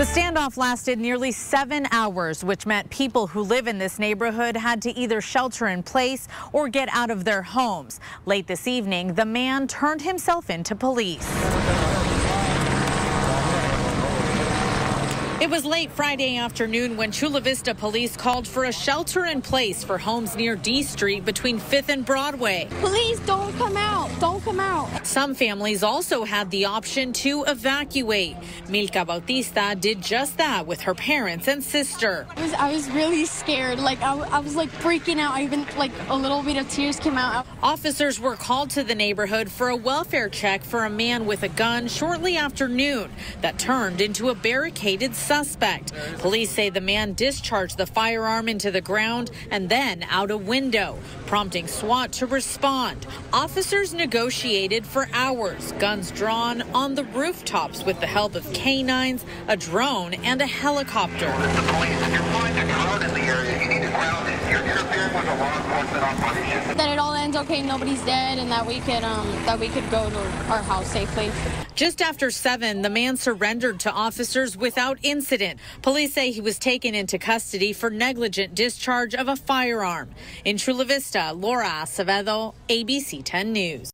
The standoff lasted nearly seven hours, which meant people who live in this neighborhood had to either shelter in place or get out of their homes. Late this evening, the man turned himself into police. It was late Friday afternoon when Chula Vista police called for a shelter in place for homes near D Street between 5th and Broadway. Please don't come out. Don't come out. Some families also had the option to evacuate. Milka Bautista did just that with her parents and sister. I was, I was really scared. Like, I, I was like freaking out. I even, like, a little bit of tears came out. Officers were called to the neighborhood for a welfare check for a man with a gun shortly after noon that turned into a barricaded suspect. Police say the man discharged the firearm into the ground and then out a window, prompting SWAT to respond. Officers negotiated for hours, guns drawn on the rooftops with the help of canines, a drone, and a helicopter. The police, if you're flying a drone in the area, you need to ground it. You're interfering with a law enforcement operation. That it all ends okay, nobody's dead, and that we could, um, that we could go to our house safely. Just after 7, the man surrendered to officers without incident. Police say he was taken into custody for negligent discharge of a firearm. In Chula Vista, Laura Acevedo, ABC 10 News.